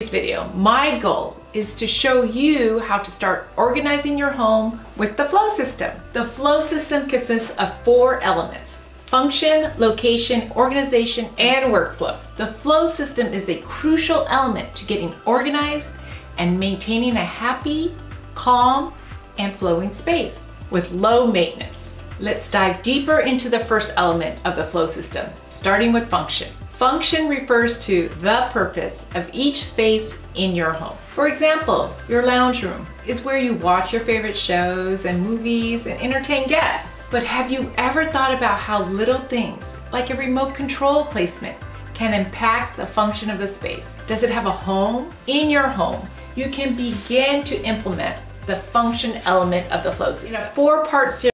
Video, my goal is to show you how to start organizing your home with the flow system. The flow system consists of four elements. Function, location, organization, and workflow. The flow system is a crucial element to getting organized and maintaining a happy, calm, and flowing space with low maintenance. Let's dive deeper into the first element of the flow system, starting with function. Function refers to the purpose of each space in your home. For example, your lounge room is where you watch your favorite shows and movies and entertain guests. But have you ever thought about how little things, like a remote control placement, can impact the function of the space? Does it have a home? In your home, you can begin to implement the function element of the flow system. In a four-part series,